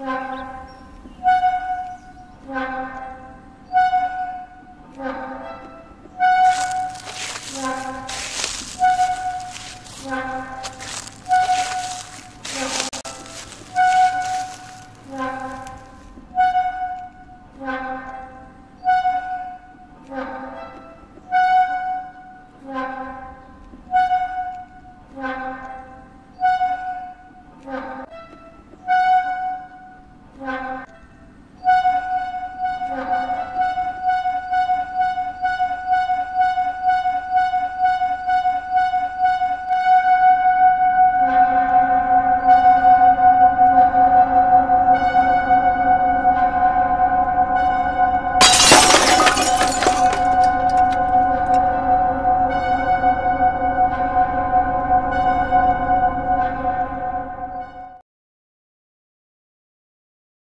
Yeah.